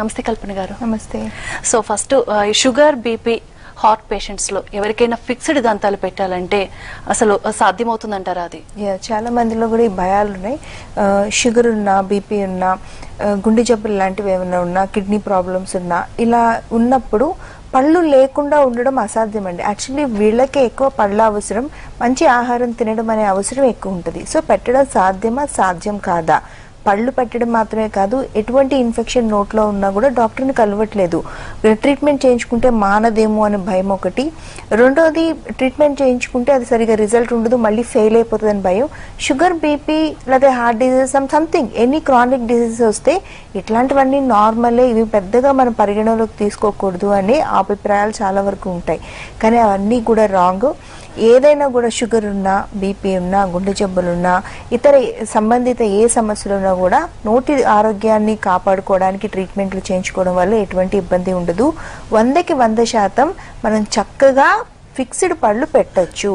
నమస్తే కల్పన గారు. నమస్తే. So first sugar BP heart పేషెంట్స్లో ఎవరికైనా ఫిక్స్డ్ దంతాలు పెట్టాలంటే అసలు సాధ్యమవుతుందంటారా అది? చాలా మందిలో కూడా ఈ భయాలు ఉన్నాయి. షుగర్ ఉన్నా బీపీ ఉన్నా గుండె జబ్బులు లాంటివి ఏమైనా ఉన్నా కిడ్నీ ప్రాబ్లమ్స్ ఉన్నా ఇలా ఉన్నప్పుడు పళ్ళు లేకుండా ఉండడం అసాధ్యం అండి యాక్చువల్లీ వీళ్ళకే ఎక్కువ పళ్ళ అవసరం మంచి ఆహారం తినడం అనే అవసరం ఎక్కువ ఉంటుంది. సో పెట్టడం సాధ్యమా సాధ్యం కాదా? పళ్ళు పెట్టడం మాత్రమే కాదు ఎటువంటి ఇన్ఫెక్షన్ నోట్లో ఉన్నా కూడా డాక్టర్ని కలవట్లేదు. ట్రీట్మెంట్ చేయించుకుంటే మానదేమో అనే భయం ఒకటి. రెండోది ట్రీట్మెంట్ చేయించుకుంటే అది సరిగా రిజల్ట్ ఉండదు మళ్ళీ ఫెయిల్ అయిపోతుంది అని భయం. షుగర్ బీపీ లేదా heart disease some something any chronic diseases వస్తే ఇట్లాంటివన్నీ నార్మలే ఇవి పెద్దగా మనం పరిగణలోకి తీసుకోకూడదు అనే అభిప్రాయాలు చాలా వరకు ఉంటాయి. కానీ అవన్నీ కూడా రాంగ్. ఏదైనా కూడా షుగర్ ఉన్నా బీపీ ఉన్నా గుండె జబ్బులున్నా ఇతర సంబంధిత ఏ సమస్యలు ఉన్నా కూడా నోటి ఆరోగ్యాన్ని కాపాడుకోవడానికి ట్రీట్మెంట్లు చేయించుకోవడం వల్ల ఎటువంటి ఇబ్బంది ఉండదు. వందకి వంద శాతం మనం చక్కగా ఫిక్స్డ్ పళ్ళు పెట్టొచ్చు.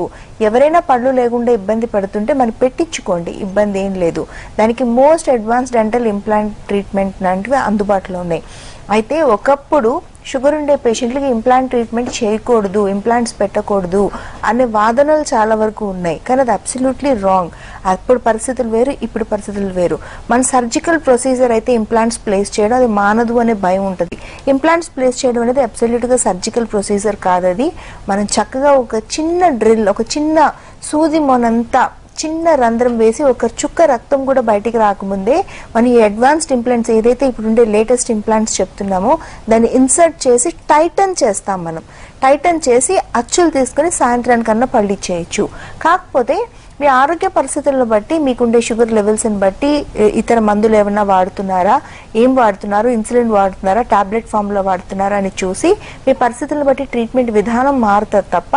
ఎవరైనా పళ్ళు లేకుండా ఇబ్బంది పడుతుంటే మనం పెట్టించుకోండి ఇబ్బంది ఏం లేదు. దానికి most advance dental implant treatment లాంటివి అందుబాటులో ఉన్నాయి. అయితే ఒకప్పుడు షుగర్ ఉండే పేషెంట్లకి ఇంప్లాంట్ ట్రీట్మెంట్ చేయకూడదు ఇంప్లాంట్స్ పెట్టకూడదు అనే వాదనలు చాలా వరకు ఉన్నాయి. కానీ అది అబ్సల్యూట్లీ రాంగ్ అప్పుడు పరిస్థితులు వేరు ఇప్పుడు పరిస్థితులు వేరు. మన సర్జికల్ ప్రొసీజర్ అయితే ఇంప్లాంట్స్ ప్లేస్ చేయడం అది మానదు అనే భయం ఉంటుంది. ఇంప్లాంట్స్ ప్లేస్ చేయడం అనేది అబ్సల్యూట్గా సర్జికల్ ప్రొసీజర్ కాదది. మనం చక్కగా ఒక చిన్న డ్రిల్ ఒక చిన్న సూది మొనంతా చిన్న రంధ్రం వేసి ఒక చుక్క రక్తం కూడా బయటికి రాకముందే మనం ఈ అడ్వాన్స్డ్ ఇంప్లాంట్స్ ఏదైతే ఇప్పుడు ఉండే లేటెస్ట్ ఇంప్లాంట్స్ చెప్తున్నామో దాన్ని ఇన్సర్ట్ చేసి టైటన్ చేస్తాం మనం. టైటన్ చేసి అచ్చులు తీసుకుని సాయంత్రానికన్నా పళ్ళు చేయొచ్చు కాకపోతే మీ ఆరోగ్య పరిస్థితులను బట్టి మీకుండే షుగర్ లెవెల్స్ని బట్టి ఇతర మందులు ఏమైనా వాడుతున్నారా ఏం వాడుతున్నారు ఇన్సులిన్ వాడుతున్నారా టాబ్లెట్ ఫామ్లో వాడుతున్నారా అని చూసి మీ పరిస్థితులను బట్టి ట్రీట్మెంట్ విధానం మారుతుంది తప్ప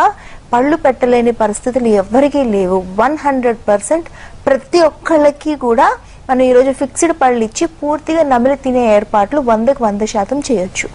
పళ్ళు పెట్టలేని పరిస్థితులు ఎవ్వరికీ లేవు. వన్ హండ్రెడ్ పర్సెంట్ ప్రతి ఒక్కళ్ళకి కూడా మనం ఈరోజు ఫిక్స్డ్ పళ్ళు ఇచ్చి పూర్తిగా నమిలి తినే ఏర్పాట్లు వందకు వంద శాతం చేయొచ్చు.